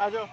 आ जाओ